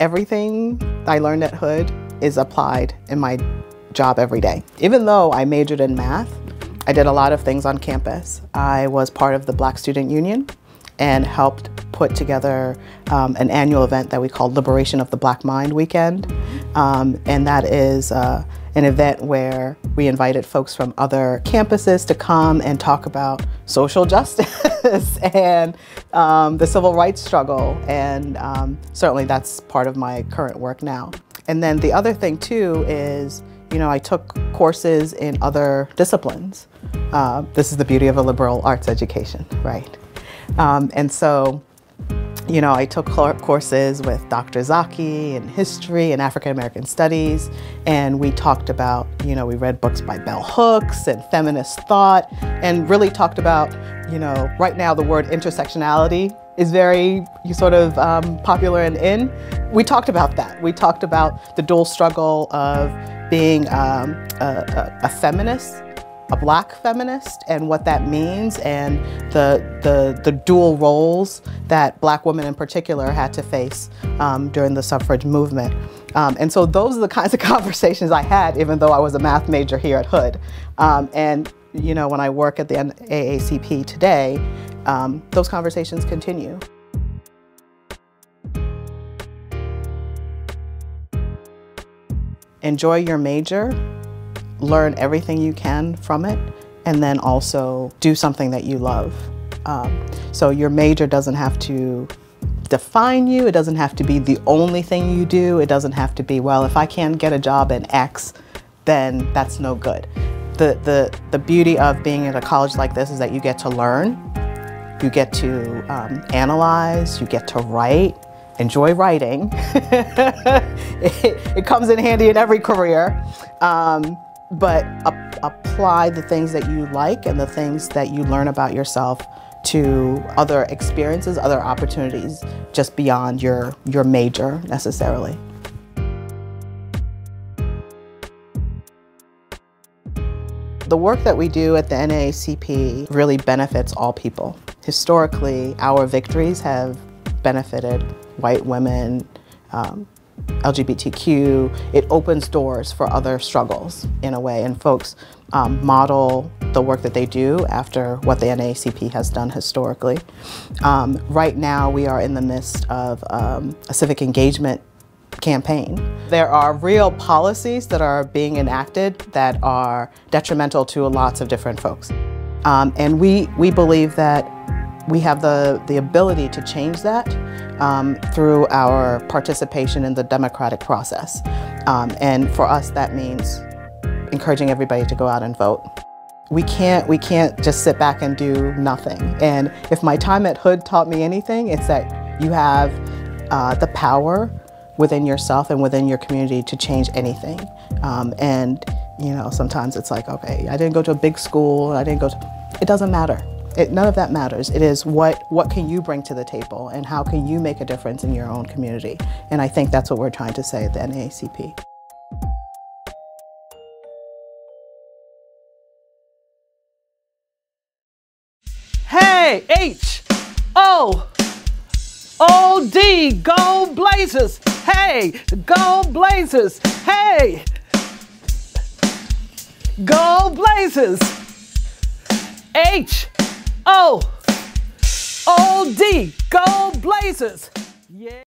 everything I learned at Hood is applied in my job every day. Even though I majored in math, I did a lot of things on campus. I was part of the Black Student Union and helped put together um, an annual event that we call Liberation of the Black Mind Weekend. Um, and that is uh, an event where we invited folks from other campuses to come and talk about social justice and um, the civil rights struggle. And um, certainly that's part of my current work now. And then the other thing too is, you know, I took courses in other disciplines. Uh, this is the beauty of a liberal arts education, right? Um, and so you know, I took courses with Dr. Zaki in history and African American studies, and we talked about, you know, we read books by bell hooks and feminist thought, and really talked about, you know, right now the word intersectionality is very you sort of um, popular and in. We talked about that. We talked about the dual struggle of being um, a, a, a feminist a black feminist and what that means and the, the, the dual roles that black women in particular had to face um, during the suffrage movement. Um, and so those are the kinds of conversations I had even though I was a math major here at Hood. Um, and you know, when I work at the NAACP today, um, those conversations continue. Enjoy your major learn everything you can from it, and then also do something that you love. Um, so your major doesn't have to define you. It doesn't have to be the only thing you do. It doesn't have to be, well, if I can't get a job in X, then that's no good. The, the, the beauty of being at a college like this is that you get to learn, you get to um, analyze, you get to write, enjoy writing. it, it, comes in handy in every career. Um, but apply the things that you like and the things that you learn about yourself to other experiences, other opportunities, just beyond your, your major necessarily. The work that we do at the NAACP really benefits all people. Historically, our victories have benefited white women, um, LGBTQ, it opens doors for other struggles in a way, and folks um, model the work that they do after what the NAACP has done historically. Um, right now, we are in the midst of um, a civic engagement campaign. There are real policies that are being enacted that are detrimental to lots of different folks. Um, and we, we believe that we have the, the ability to change that um, through our participation in the democratic process. Um, and for us, that means encouraging everybody to go out and vote. We can't, we can't just sit back and do nothing. And if my time at Hood taught me anything, it's that you have uh, the power within yourself and within your community to change anything. Um, and you know, sometimes it's like, okay, I didn't go to a big school, I didn't go to, it doesn't matter. It, none of that matters. It is what, what can you bring to the table and how can you make a difference in your own community? And I think that's what we're trying to say at the NAACP. Hey, H, O, O, D, go Blazers. Hey, go Blazers. Hey, go Blazers. H, O O D, go Blazers! Yeah.